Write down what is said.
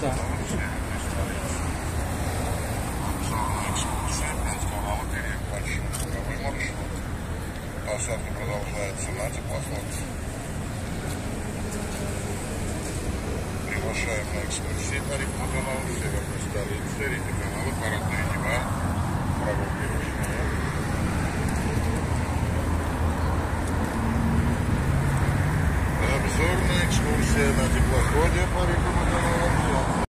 Да. Посадка продолжается на теплоход. Приглашаем на экскурсии по Рифму каналу Северной столице, Рифму канала Парадная Нева, прогулки ручные. Обзорная экскурсия на теплоходе по Рифму